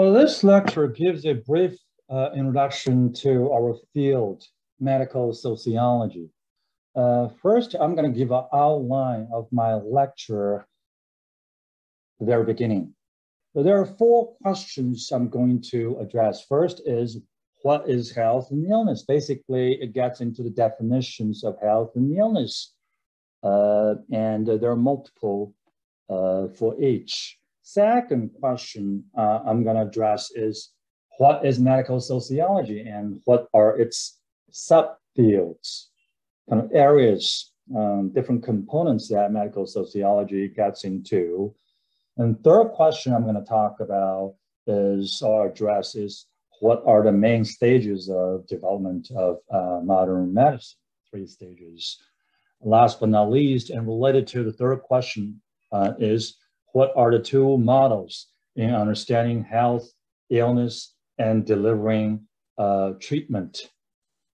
Well, this lecture gives a brief uh, introduction to our field, medical sociology. Uh, first, I'm going to give an outline of my lecture the very beginning. So there are four questions I'm going to address. First is, what is health and illness? Basically, it gets into the definitions of health and illness. Uh, and there are multiple uh, for each. Second question uh, I'm going to address is, what is medical sociology and what are its subfields, kind of areas, um, different components that medical sociology gets into. And third question I'm going to talk about is or address is what are the main stages of development of uh, modern medicine? Three stages. Last but not least, and related to the third question, uh, is what are the two models in understanding health, illness, and delivering uh, treatment